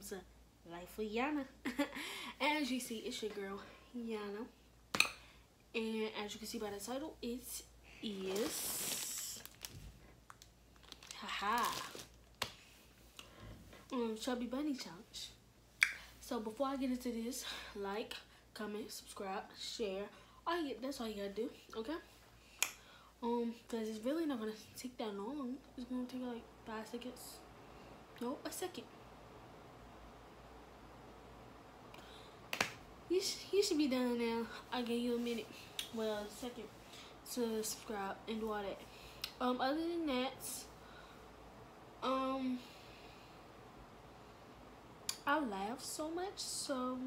Welcome to Life with Yana. as you see, it's your girl, Yana. And as you can see by the title, it is... Haha. Um, Chubby Bunny Challenge. So before I get into this, like, comment, subscribe, share. All you, that's all you gotta do, okay? Um, cause it's really not gonna take that long. It's gonna take like five seconds. No, a second. You, sh you should be done now. I gave you a minute. Well, a second to subscribe and do all that. Um, other than that, um, I laugh so much. So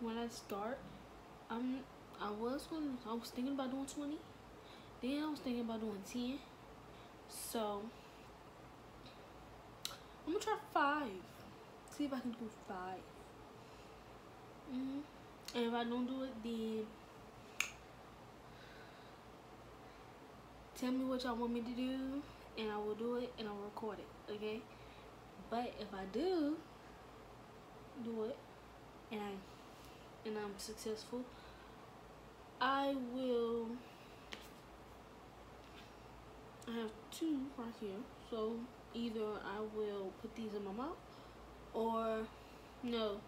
when I start, I'm I was going I was thinking about doing 20. Then I was thinking about doing 10. So I'm gonna try five. See if I can do five. Mm -hmm. And if I don't do it, then tell me what y'all want me to do, and I will do it, and I'll record it. Okay. But if I do do it, and I and I'm successful, I will. I have two right here, so either I will put these in my mouth or no.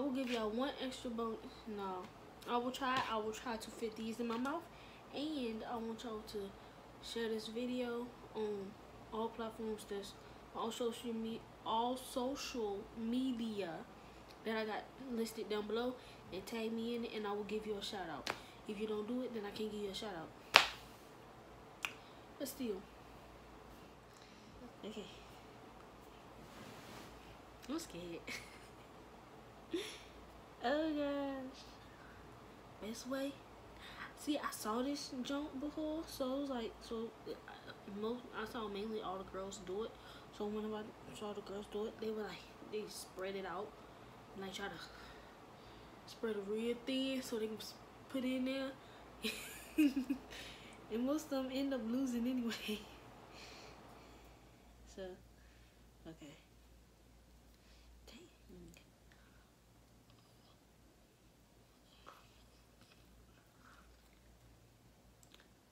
Will give y'all one extra bonus. No, I will try. I will try to fit these in my mouth, and I want y'all to share this video on all platforms. That's all social media, all social media that I got listed down below and tag me in it and I will give you a shout out. If you don't do it, then I can't give you a shout out. But still. Okay. I'm scared. oh gosh. Best way. See, I saw this jump before, so it was like, so uh, most I saw mainly all the girls do it. So when I saw the girls do it, they were like, they spread it out and like try to spread it real thin so they can put it in there. and most of them end up losing anyway. so, okay.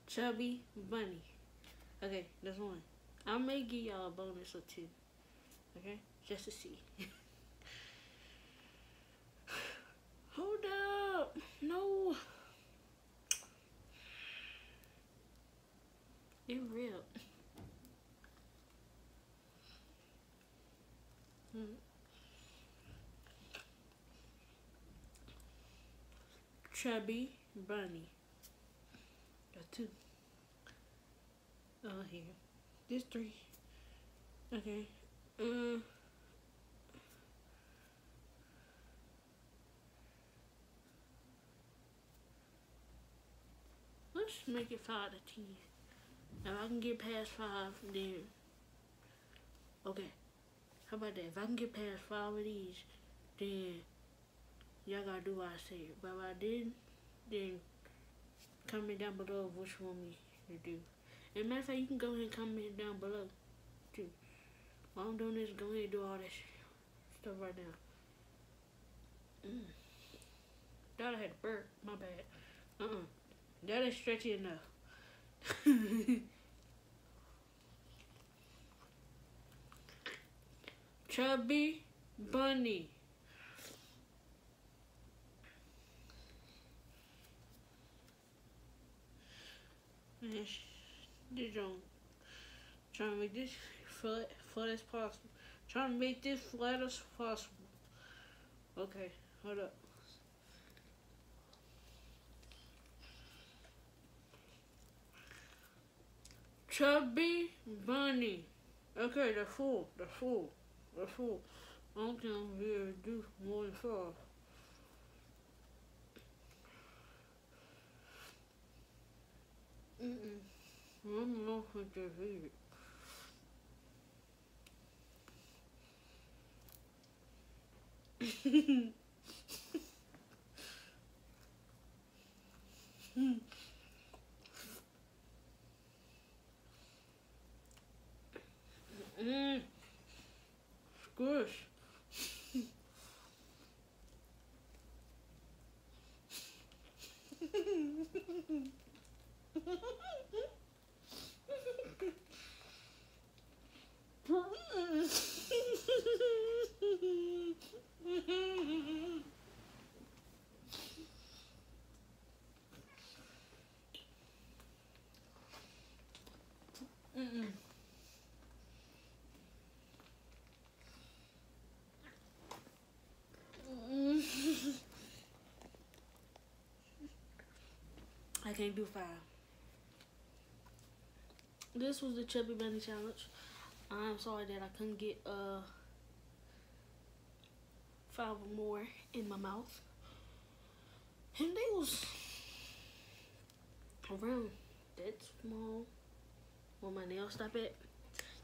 Chubby Bunny. Okay, that's one. I may give y'all a bonus or two. Okay? Just to see. Hold up. No. It ripped. Hmm. Chubby Bunny. Two. Oh, here. This three. Okay. Uh. let's make it five to ten. If I can get past five, then okay. How about that? If I can get past five of these, then y'all gotta do what I say. But if I didn't, then comment down below which one me to do. And matter of fact, you can go ahead and comment down below too. While I'm doing this, go ahead and do all that stuff right now. Mm. Thought I had a burp. My bad. Uh-uh. That is stretchy enough. Chubby Bunny. One. Trying to make this flat, flat as possible. Trying to make this flat as possible. Okay, hold up. Chubby Bunny. Okay, the fool, the fool, the fool. I don't think I'm to do more than five. Mm-mm don't know who to read. mm. Squish. Ha ha ha. I can't do five. This was the Chubby Bunny Challenge. I'm sorry that I couldn't get uh five or more in my mouth. And they was around that small where my nails stop at.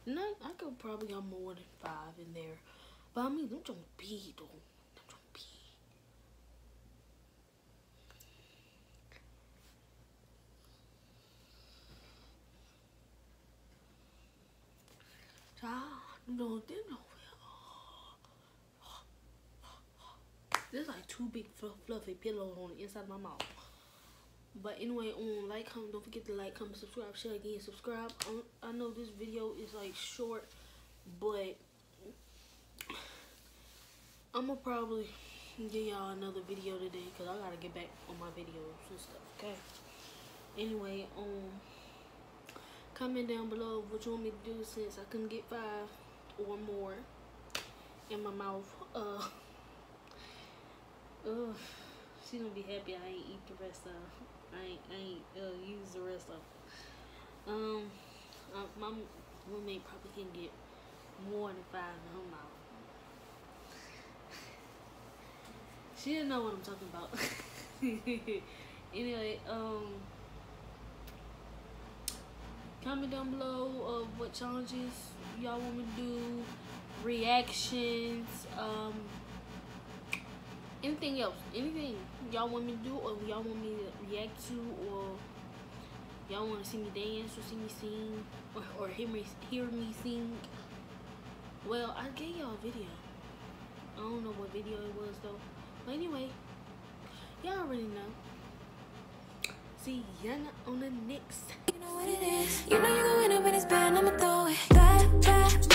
No, I could probably have more than five in there. But I mean, them don't be though. Them don't be. Ah, no, they know. There's like two big fluffy pillows on the inside of my mouth. But anyway, um, like, comment, don't forget to like, comment, subscribe, share again, subscribe. I, I know this video is like short, but I'm gonna probably give y'all another video today because I gotta get back on my videos and stuff. Okay. Anyway, um, comment down below what you want me to do since I couldn't get five or more in my mouth. Uh. Ugh, she gonna be happy I ain't eat the rest of. I ain't, I ain't uh, use the rest of. Um, uh, my roommate probably can get more than five in her mouth. She didn't know what I'm talking about. anyway, um, comment down below of what challenges y'all want me to do, reactions, um anything else, anything y'all want me to do or y'all want me to react to or y'all want to see me dance or see me sing or, or hear me hear me sing. Well, I gave y'all a video. I don't know what video it was though. But anyway, y'all already know. Sienna on the Knicks. You know what it is. You know you're going up in it's bad. I'ma throw it. Blah, blah, blah.